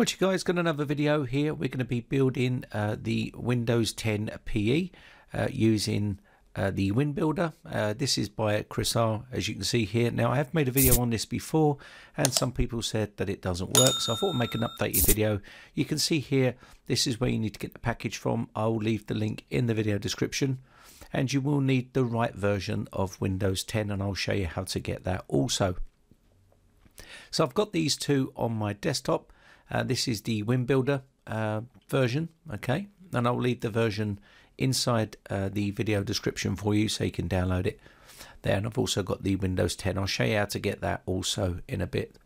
What you guys got another video here. We're going to be building uh, the Windows 10 PE uh, using uh, the WinBuilder. Uh, this is by Chris R as you can see here. Now I have made a video on this before and some people said that it doesn't work so I thought I'd make an updated video. You can see here this is where you need to get the package from. I'll leave the link in the video description and you will need the right version of Windows 10 and I'll show you how to get that also. So I've got these two on my desktop. Uh, this is the WinBuilder uh, version, okay, and I'll leave the version inside uh, the video description for you so you can download it there. And I've also got the Windows 10. I'll show you how to get that also in a bit.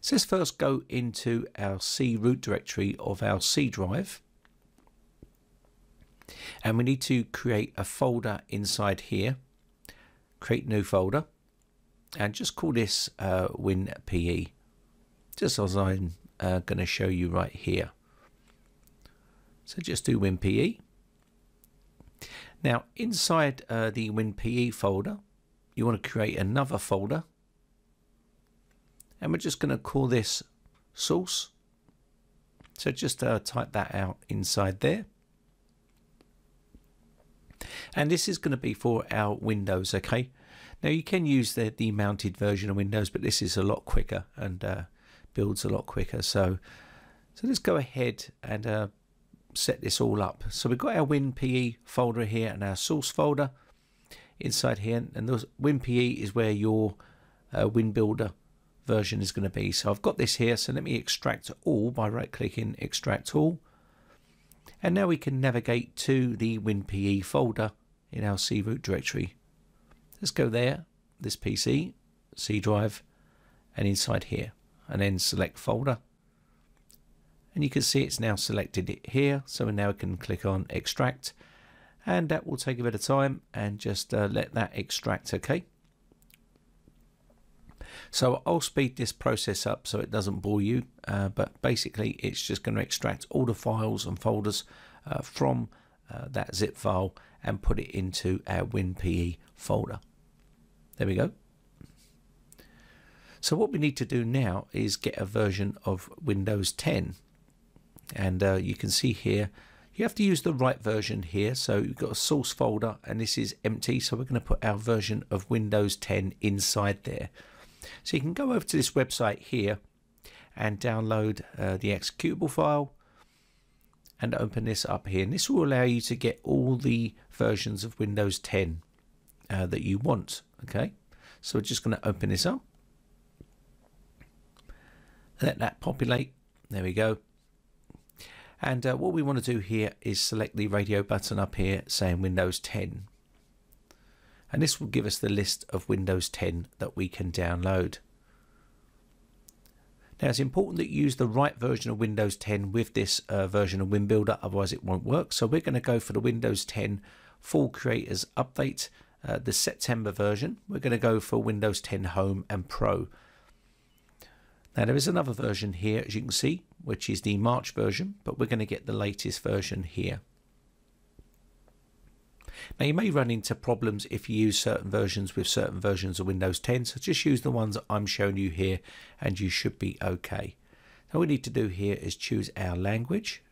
So let's first go into our C root directory of our C drive. And we need to create a folder inside here. Create new folder. And just call this uh, WinPE. Just as I'm uh, going to show you right here. So just do WinPE. Now inside uh, the WinPE folder, you want to create another folder. And we're just going to call this source. So just uh, type that out inside there. And this is going to be for our Windows, okay? Now you can use the, the mounted version of Windows, but this is a lot quicker and uh, builds a lot quicker. So, so let's go ahead and uh, set this all up. So we've got our WinPE folder here and our source folder inside here. And the WinPE is where your uh, WinBuilder version is going to be. So I've got this here. So let me extract all by right clicking extract all. And now we can navigate to the WinPE folder in our C root directory. Let's go there, this PC, C drive, and inside here, and then select folder. And you can see it's now selected it here. So now we can click on extract and that will take a bit of time and just uh, let that extract okay? So I'll speed this process up so it doesn't bore you uh, but basically it's just going to extract all the files and folders uh, from uh, that zip file and put it into our WinPE folder. There we go so what we need to do now is get a version of Windows 10 and uh, you can see here you have to use the right version here. So you've got a source folder and this is empty. So we're going to put our version of Windows 10 inside there. So you can go over to this website here and download uh, the executable file and open this up here. And this will allow you to get all the versions of Windows 10 uh, that you want okay? So we're just going to open this up let that populate there we go and uh, what we want to do here is select the radio button up here saying Windows 10. And this will give us the list of Windows 10 that we can download. Now it's important that you use the right version of Windows 10 with this uh, version of WinBuilder, otherwise it won't work. So we're going to go for the Windows 10 Fall Creators Update, uh, the September version. We're going to go for Windows 10 Home and Pro. Now there is another version here as you can see which is the March version but we're going to get the latest version here. Now you may run into problems if you use certain versions with certain versions of Windows 10 so just use the ones I'm showing you here and you should be okay. Now we need to do here is choose our language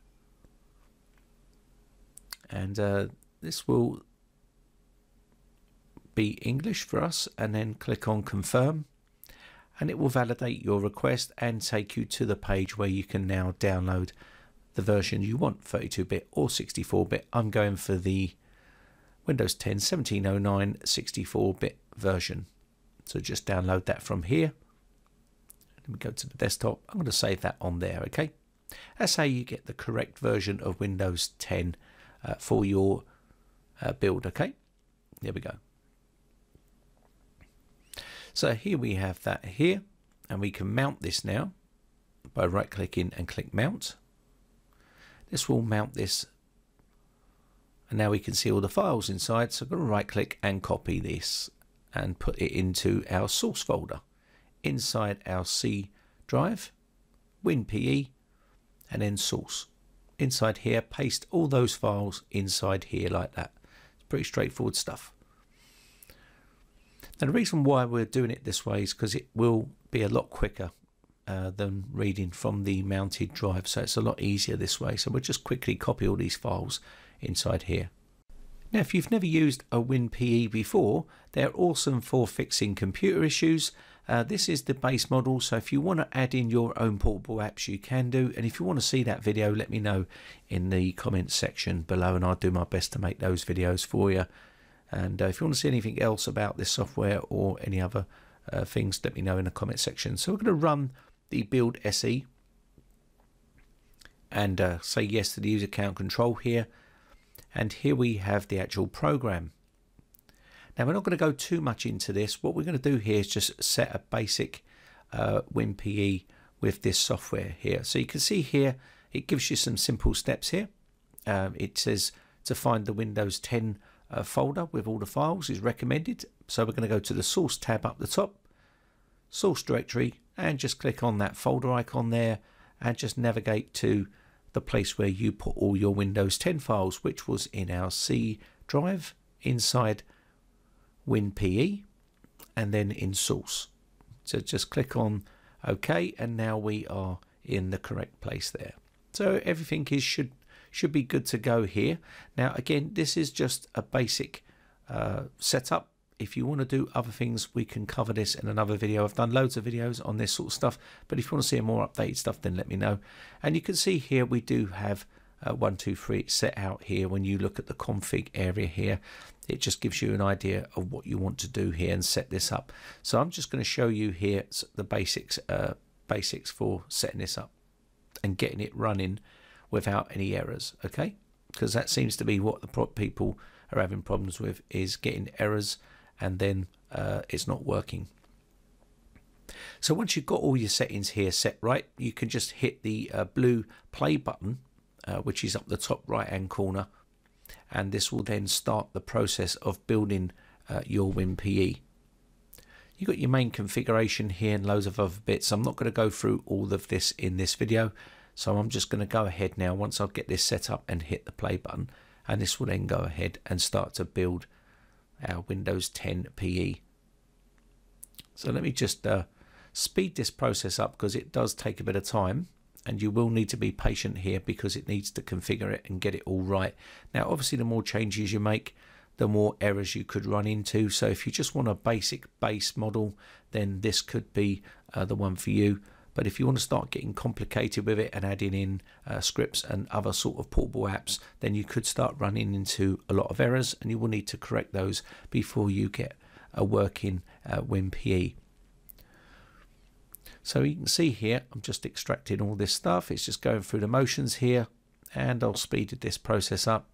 and uh, this will be English for us and then click on confirm and it will validate your request and take you to the page where you can now download the version you want 32-bit or 64-bit I'm going for the Windows 10 1709 64-bit version. So just download that from here. Let me go to the desktop. I'm going to save that on there okay? That's how you get the correct version of Windows 10 uh, for your uh, build okay? There we go so here we have that here and we can mount this now by right clicking and click mount. This will mount this and now we can see all the files inside so I'm going to right click and copy this and put it into our source folder inside our C drive, WinPE and then source. Inside here paste all those files inside here like that. It's pretty straightforward stuff. And the reason why we're doing it this way is because it will be a lot quicker uh, than reading from the mounted drive. So it's a lot easier this way. So we'll just quickly copy all these files inside here. Now if you've never used a WinPE before they're awesome for fixing computer issues. Uh, this is the base model. So if you want to add in your own portable apps you can do. And if you want to see that video let me know in the comments section below and I'll do my best to make those videos for you and uh, if you want to see anything else about this software or any other uh, things let me know in the comment section so we're going to run the build SE and uh, say yes to the user account control here and here we have the actual program now we're not going to go too much into this. What we're going to do here is just set a basic uh, WinPE with this software here. So you can see here, it gives you some simple steps here. Um, it says to find the Windows 10 uh, folder with all the files is recommended. So we're going to go to the source tab up the top, source directory, and just click on that folder icon there and just navigate to the place where you put all your Windows 10 files, which was in our C drive inside WinPE and then in source. So just click on OK and now we are in the correct place there. So everything is should should be good to go here. Now again this is just a basic uh, setup. If you want to do other things we can cover this in another video. I've done loads of videos on this sort of stuff but if you want to see more updated stuff then let me know. And you can see here we do have uh, 123 set out here when you look at the config area here it just gives you an idea of what you want to do here and set this up so I'm just going to show you here the basics uh, basics for setting this up and getting it running without any errors okay because that seems to be what the people are having problems with is getting errors and then uh, it's not working so once you've got all your settings here set right you can just hit the uh, blue play button uh, which is up the top right hand corner and this will then start the process of building uh, your WinPE. You've got your main configuration here and loads of other bits. I'm not going to go through all of this in this video so I'm just going to go ahead now once I get this set up and hit the play button and this will then go ahead and start to build our Windows 10 PE. So let me just uh, speed this process up because it does take a bit of time and you will need to be patient here because it needs to configure it and get it all right. Now obviously the more changes you make the more errors you could run into so if you just want a basic base model then this could be uh, the one for you but if you want to start getting complicated with it and adding in uh, scripts and other sort of portable apps then you could start running into a lot of errors and you will need to correct those before you get a working uh, WinPE. So you can see here, I'm just extracting all this stuff. It's just going through the motions here and I'll speed this process up.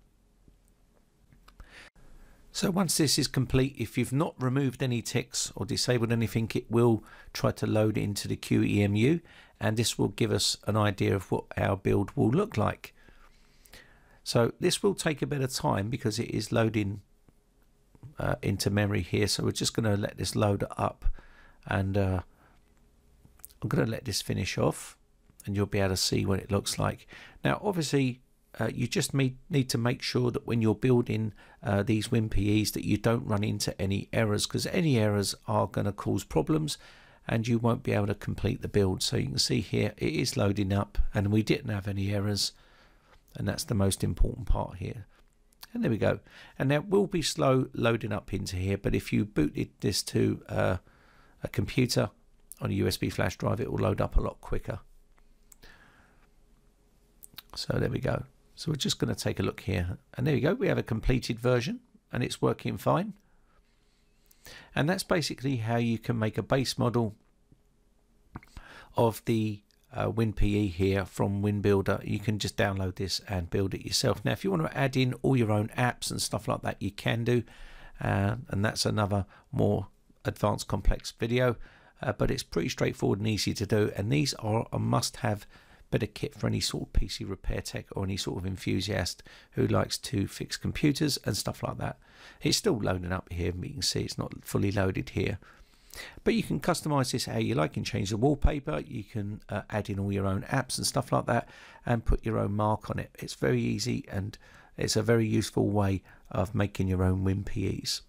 So once this is complete, if you've not removed any ticks or disabled anything, it will try to load into the QEMU and this will give us an idea of what our build will look like. So this will take a bit of time because it is loading uh, into memory here. So we're just going to let this load up and uh, I'm going to let this finish off and you'll be able to see what it looks like. Now obviously uh, you just need, need to make sure that when you're building uh, these WinPEs that you don't run into any errors because any errors are going to cause problems and you won't be able to complete the build. So you can see here it is loading up and we didn't have any errors and that's the most important part here. And there we go. And that will be slow loading up into here but if you booted this to uh, a computer on a USB flash drive, it will load up a lot quicker. So there we go. So we're just going to take a look here. And there we go. We have a completed version and it's working fine. And that's basically how you can make a base model of the uh, WinPE here from WinBuilder. You can just download this and build it yourself. Now, if you want to add in all your own apps and stuff like that, you can do. Uh, and that's another more advanced complex video uh, but it's pretty straightforward and easy to do. And these are a must-have bit of kit for any sort of PC repair tech or any sort of enthusiast who likes to fix computers and stuff like that. It's still loading up here, you can see it's not fully loaded here. But you can customize this how you like and change the wallpaper. You can uh, add in all your own apps and stuff like that and put your own mark on it. It's very easy and it's a very useful way of making your own WinPEs.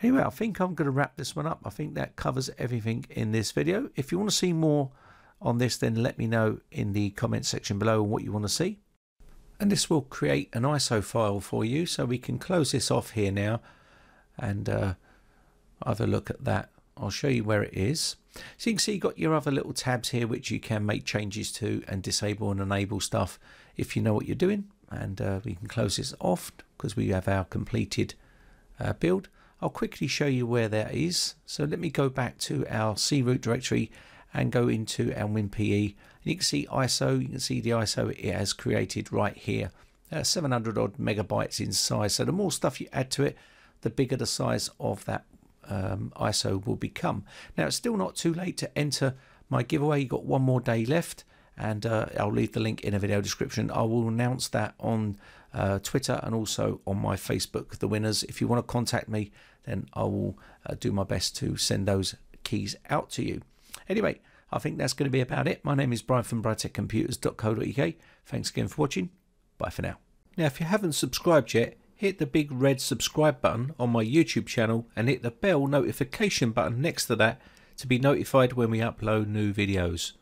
Anyway, I think I'm going to wrap this one up. I think that covers everything in this video. If you want to see more on this, then let me know in the comment section below what you want to see. And this will create an ISO file for you, so we can close this off here now and uh, have a look at that. I'll show you where it is. So you can see you've got your other little tabs here which you can make changes to and disable and enable stuff if you know what you're doing. And uh, we can close this off because we have our completed uh, build. I'll quickly show you where that is. So let me go back to our C root directory and go into our WinPE. You can see ISO, you can see the ISO it has created right here. Uh, 700 odd megabytes in size. So the more stuff you add to it, the bigger the size of that um, ISO will become. Now it's still not too late to enter my giveaway. You've got one more day left and uh, I'll leave the link in a video description. I will announce that on uh, Twitter and also on my Facebook, the winners. If you want to contact me, then I will uh, do my best to send those keys out to you. Anyway, I think that's going to be about it. My name is Brian from briteccomputers.co.uk. Thanks again for watching. Bye for now. Now, if you haven't subscribed yet, hit the big red subscribe button on my YouTube channel and hit the bell notification button next to that to be notified when we upload new videos.